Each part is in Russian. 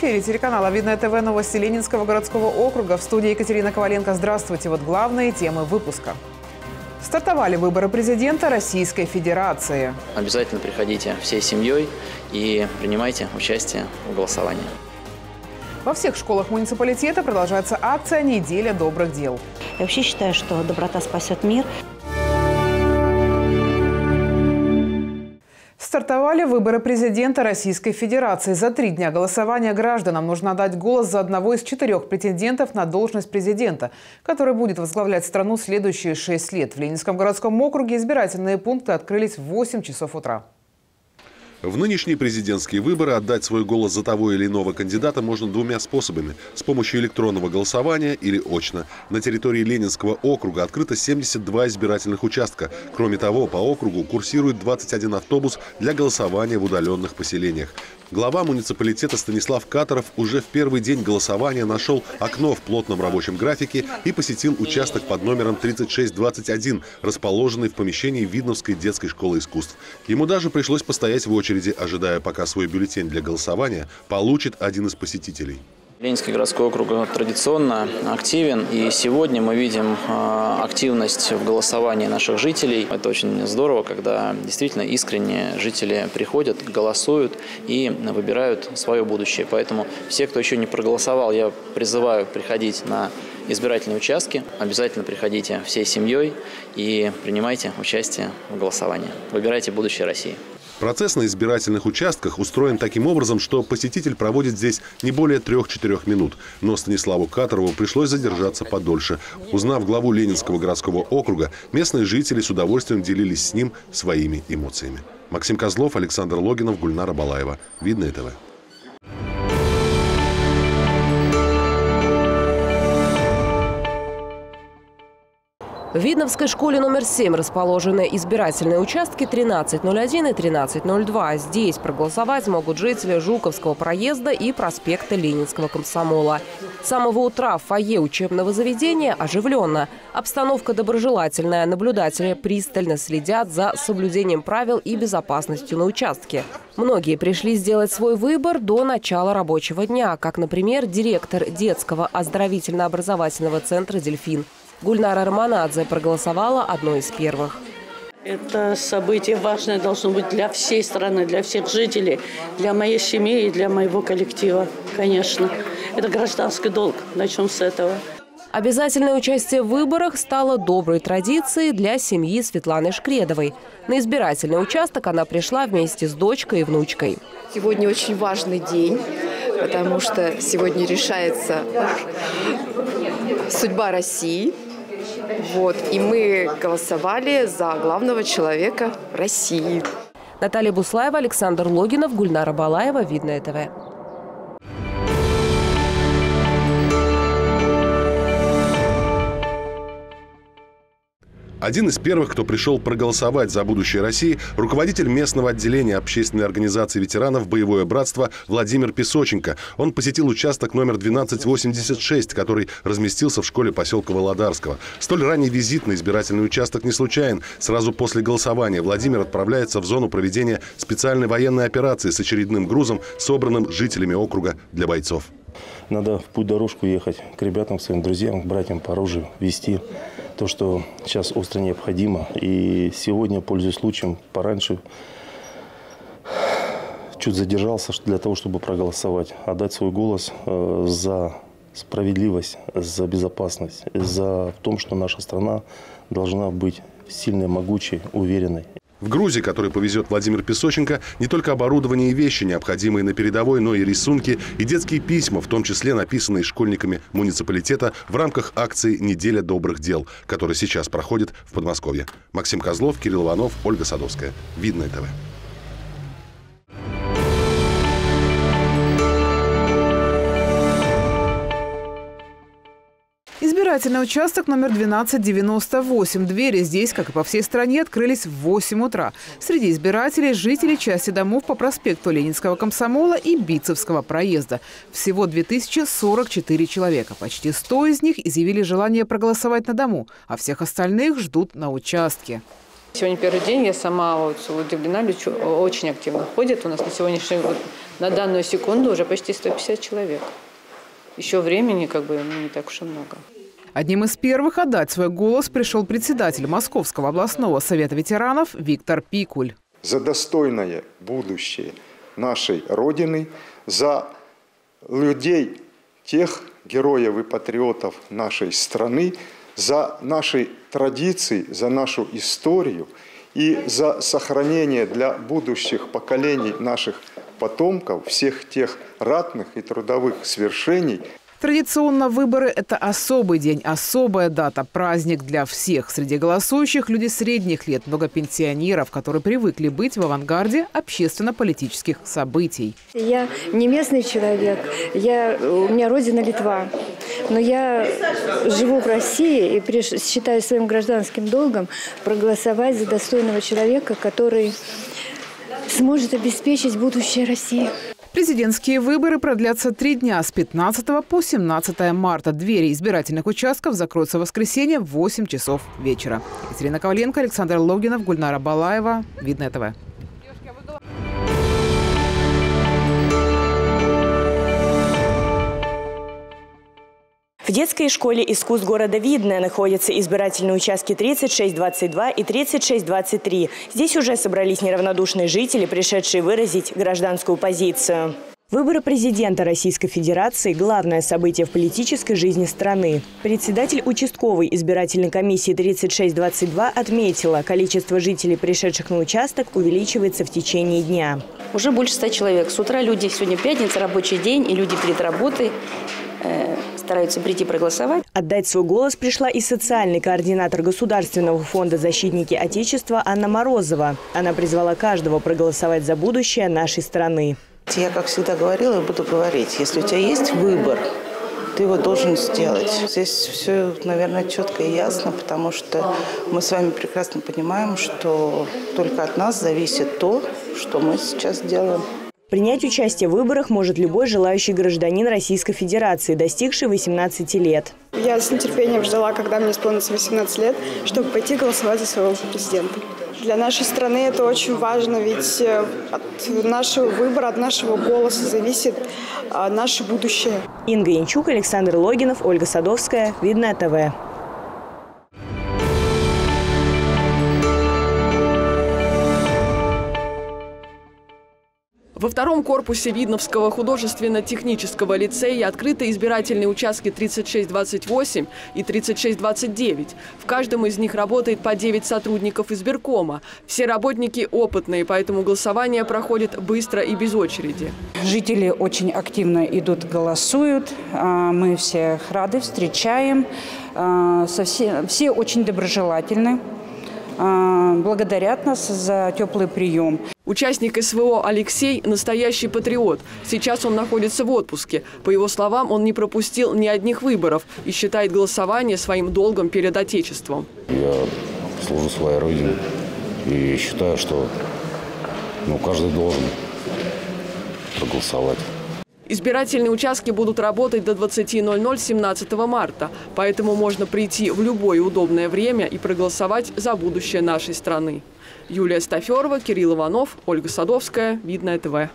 эфире телеканала «Видное ТВ» новости Ленинского городского округа. В студии Екатерина Коваленко. Здравствуйте. Вот главные темы выпуска. Стартовали выборы президента Российской Федерации. Обязательно приходите всей семьей и принимайте участие в голосовании. Во всех школах муниципалитета продолжается акция «Неделя добрых дел». Я вообще считаю, что доброта спасет мир. Стартовали выборы президента Российской Федерации. За три дня голосования гражданам нужно дать голос за одного из четырех претендентов на должность президента, который будет возглавлять страну следующие шесть лет. В Ленинском городском округе избирательные пункты открылись в 8 часов утра. В нынешние президентские выборы отдать свой голос за того или иного кандидата можно двумя способами – с помощью электронного голосования или очно. На территории Ленинского округа открыто 72 избирательных участка. Кроме того, по округу курсирует 21 автобус для голосования в удаленных поселениях. Глава муниципалитета Станислав Катаров уже в первый день голосования нашел окно в плотном рабочем графике и посетил участок под номером 3621, расположенный в помещении Видновской детской школы искусств. Ему даже пришлось постоять в очереди, ожидая, пока свой бюллетень для голосования получит один из посетителей. Ленинский городской округ традиционно активен, и сегодня мы видим а, активность в голосовании наших жителей. Это очень здорово, когда действительно искренне жители приходят, голосуют и выбирают свое будущее. Поэтому все, кто еще не проголосовал, я призываю приходить на избирательные участки. Обязательно приходите всей семьей и принимайте участие в голосовании. Выбирайте будущее России. Процесс на избирательных участках устроен таким образом, что посетитель проводит здесь не более 3-4 минут. Но Станиславу Катарову пришлось задержаться подольше. Узнав главу Ленинского городского округа, местные жители с удовольствием делились с ним своими эмоциями. Максим Козлов, Александр Логинов, Гульнара Балаева. Видное ТВ. В Видновской школе номер 7 расположены избирательные участки 1301 и 1302. Здесь проголосовать могут жители Жуковского проезда и проспекта Ленинского комсомола. С самого утра в фойе учебного заведения оживленно. Обстановка доброжелательная. Наблюдатели пристально следят за соблюдением правил и безопасностью на участке. Многие пришли сделать свой выбор до начала рабочего дня, как, например, директор детского оздоровительно-образовательного центра «Дельфин». Гульнара Романадзе проголосовала одной из первых. Это событие важное должно быть для всей страны, для всех жителей, для моей семьи и для моего коллектива, конечно. Это гражданский долг. Начнем с этого. Обязательное участие в выборах стало доброй традицией для семьи Светланы Шкредовой. На избирательный участок она пришла вместе с дочкой и внучкой. Сегодня очень важный день, потому что сегодня решается судьба России – вот. И мы голосовали за главного человека России. Наталья Буслаева, Александр Логинов, Гульнара Балаева. Видное ТВ. Один из первых, кто пришел проголосовать за будущее России, руководитель местного отделения общественной организации ветеранов «Боевое братство» Владимир Песоченко. Он посетил участок номер 1286, который разместился в школе поселка Володарского. Столь ранний визит на избирательный участок не случайен. Сразу после голосования Владимир отправляется в зону проведения специальной военной операции с очередным грузом, собранным жителями округа для бойцов. Надо в путь-дорожку ехать к ребятам, своим друзьям, к братьям по оружию, вести то, что сейчас остро необходимо. И сегодня, пользуясь случаем, пораньше чуть задержался для того, чтобы проголосовать, отдать свой голос э, за справедливость, за безопасность, за то, что наша страна должна быть сильной, могучей, уверенной. В Грузии, который повезет Владимир Песоченко, не только оборудование и вещи, необходимые на передовой, но и рисунки и детские письма, в том числе написанные школьниками муниципалитета в рамках акции «Неделя добрых дел», которая сейчас проходит в Подмосковье. Максим Козлов, Кирилл Иванов, Ольга Садовская. Видное ТВ. Избирательный участок номер 1298. Двери здесь, как и по всей стране, открылись в 8 утра. Среди избирателей – жители части домов по проспекту Ленинского комсомола и Бицевского проезда. Всего 2044 человека. Почти 100 из них изъявили желание проголосовать на дому, а всех остальных ждут на участке. Сегодня первый день, я сама вот удивлена, очень активно ходят. У нас на сегодняшний на данную секунду уже почти 150 человек. Еще времени как бы ну, не так уж и много. Одним из первых отдать свой голос пришел председатель Московского областного совета ветеранов Виктор Пикуль. За достойное будущее нашей Родины, за людей, тех героев и патриотов нашей страны, за наши традиции, за нашу историю и за сохранение для будущих поколений наших потомков всех тех ратных и трудовых свершений, Традиционно выборы – это особый день, особая дата, праздник для всех. Среди голосующих – люди средних лет, много пенсионеров, которые привыкли быть в авангарде общественно-политических событий. Я не местный человек, я, у меня родина Литва, но я живу в России и считаю своим гражданским долгом проголосовать за достойного человека, который сможет обеспечить будущее России. Президентские выборы продлятся три дня с 15 по 17 марта. Двери избирательных участков закроются в воскресенье в 8 часов вечера. Екатерина Коваленко, Александр Логинов, Гульнара Балаева. Видно ТВ. В детской школе искусств города Видное находятся избирательные участки 3622 и 3623. Здесь уже собрались неравнодушные жители, пришедшие выразить гражданскую позицию. Выборы президента Российской Федерации – главное событие в политической жизни страны. Председатель участковой избирательной комиссии 3622 отметила, количество жителей, пришедших на участок, увеличивается в течение дня. Уже больше ста человек. С утра люди, сегодня пятница, рабочий день, и люди перед работой э, стараются прийти проголосовать. Отдать свой голос пришла и социальный координатор Государственного фонда «Защитники Отечества» Анна Морозова. Она призвала каждого проголосовать за будущее нашей страны. Я, как всегда говорила и буду говорить, если у тебя есть выбор, ты его должен сделать. Здесь все, наверное, четко и ясно, потому что мы с вами прекрасно понимаем, что только от нас зависит то, что мы сейчас делаем. Принять участие в выборах может любой желающий гражданин Российской Федерации, достигший 18 лет. Я с нетерпением ждала, когда мне исполнится 18 лет, чтобы пойти голосовать за своего президента. Для нашей страны это очень важно, ведь э, от нашего выбора, от нашего голоса зависит а, наше будущее. Инга Янчук, Александр Логинов, Ольга Садовская. Видное ТВ. Во втором корпусе Видновского художественно-технического лицея открыты избирательные участки 3628 и 3629. В каждом из них работает по 9 сотрудников избиркома. Все работники опытные, поэтому голосование проходит быстро и без очереди. Жители очень активно идут, голосуют. А, мы всех рады, встречаем. А, все очень доброжелательны а, благодарят нас за теплый прием. Участник СВО Алексей – настоящий патриот. Сейчас он находится в отпуске. По его словам, он не пропустил ни одних выборов и считает голосование своим долгом перед Отечеством. Я служу своей родине и считаю, что ну, каждый должен проголосовать. Избирательные участки будут работать до 20.00 17 марта, поэтому можно прийти в любое удобное время и проголосовать за будущее нашей страны. Юлия Стаферова, Кирилл Иванов, Ольга Садовская. Видное ТВ.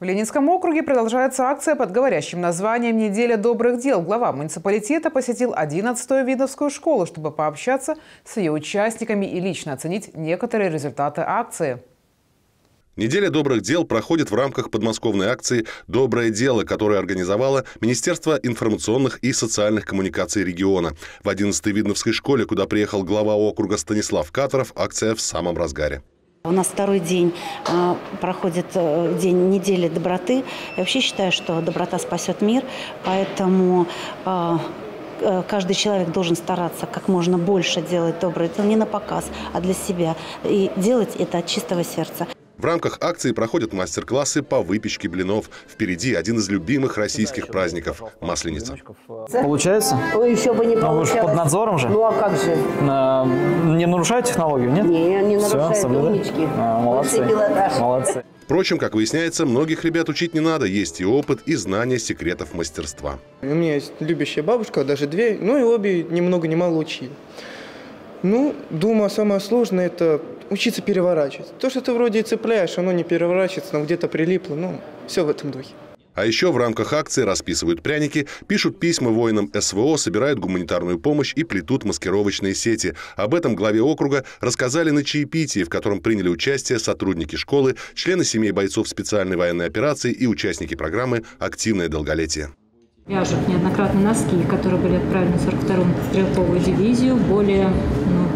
В Ленинском округе продолжается акция под говорящим названием «Неделя добрых дел». Глава муниципалитета посетил 11-ю Видовскую школу, чтобы пообщаться с ее участниками и лично оценить некоторые результаты акции. Неделя добрых дел проходит в рамках подмосковной акции «Доброе дело», которую организовало Министерство информационных и социальных коммуникаций региона. В 11-й Видновской школе, куда приехал глава округа Станислав Катаров, акция в самом разгаре. У нас второй день э, проходит э, день недели доброты. Я вообще считаю, что доброта спасет мир, поэтому э, каждый человек должен стараться как можно больше делать доброе дело не на показ, а для себя. И делать это от чистого сердца. В рамках акции проходят мастер-классы по выпечке блинов. Впереди один из любимых российских праздников – Масленица. Получается? Ой, еще бы не Но вы же под надзором же? Ну а как же? Не нарушают технологию, нет? Не, не нарушают, Все, умнички. А, молодцы. Молодцы. Впрочем, как выясняется, многих ребят учить не надо. Есть и опыт, и знания секретов мастерства. У меня есть любящая бабушка, даже две, ну и обе ни много ни мало учили. Ну, думаю, самое сложное – это учиться переворачивать. То, что ты вроде и цепляешь, оно не переворачивается, но где-то прилипло. Ну, все в этом духе. А еще в рамках акции расписывают пряники, пишут письма воинам СВО, собирают гуманитарную помощь и плетут маскировочные сети. Об этом главе округа рассказали на чаепитии, в котором приняли участие сотрудники школы, члены семей бойцов специальной военной операции и участники программы «Активное долголетие». Вяжут неоднократно носки, которые были отправлены в 42-ю стрелковую дивизию, более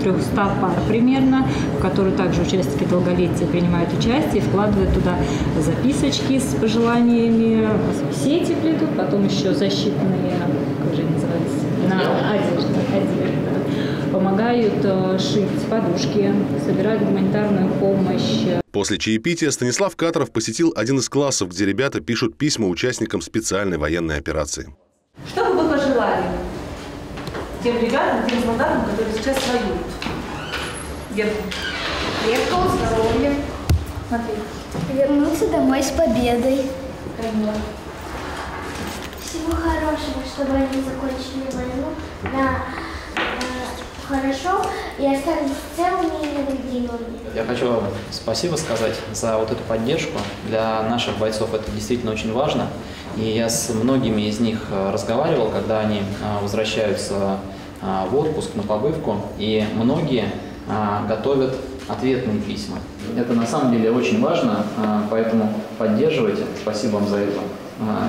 300 пар примерно, в которой также участники долголетия принимают участие, вкладывают туда записочки с пожеланиями, сети плетут, потом еще защитные, как же называется, на одежду, одежда. помогают э, шить подушки, собирают гуманитарную помощь, После чаепития Станислав Каторов посетил один из классов, где ребята пишут письма участникам специальной военной операции. Что бы вы пожелали тем ребятам, тем солдатам, которые сейчас воюют? Герман. Крепкого здоровья. Смотри. Вернуться домой с победой. Камила. Всего хорошего, чтобы они закончили войну на хорошо и остались целыми и невредимыми. Я хочу вам спасибо сказать за вот эту поддержку. Для наших бойцов это действительно очень важно. И я с многими из них э, разговаривал, когда они э, возвращаются э, в отпуск, на побывку. И многие готовят ответные письма. Это на самом деле очень важно, поэтому поддерживайте. Спасибо вам за эту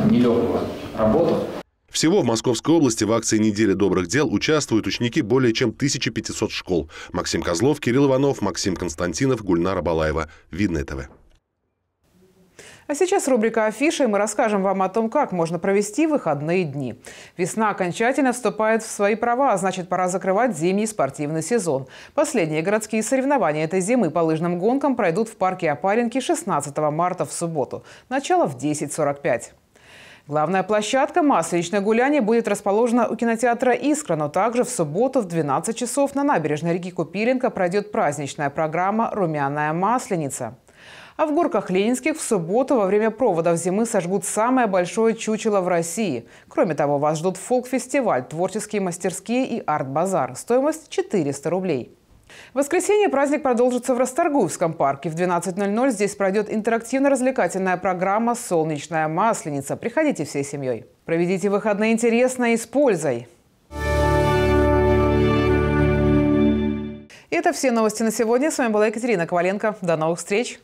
нелегкую работу. Всего в Московской области в акции «Неделя добрых дел» участвуют ученики более чем 1500 школ. Максим Козлов, Кирилл Иванов, Максим Константинов, Гульнара Балаева. Видное ТВ. А сейчас рубрика «Афиши». Мы расскажем вам о том, как можно провести выходные дни. Весна окончательно вступает в свои права, а значит, пора закрывать зимний спортивный сезон. Последние городские соревнования этой зимы по лыжным гонкам пройдут в парке Опаренки 16 марта в субботу. Начало в 10.45. Главная площадка «Масленичное гуляние» будет расположена у кинотеатра «Искра», но также в субботу в 12 часов на набережной реки Купиленко пройдет праздничная программа «Румяная масленица». А в горках Ленинских в субботу во время проводов зимы сожгут самое большое чучело в России. Кроме того, вас ждут фолк-фестиваль, творческие мастерские и арт-базар. Стоимость 400 рублей. В воскресенье праздник продолжится в Расторгуевском парке. В 12.00 здесь пройдет интерактивно-развлекательная программа «Солнечная масленица». Приходите всей семьей. Проведите выходные интересно и с пользой. Это все новости на сегодня. С вами была Екатерина Коваленко. До новых встреч!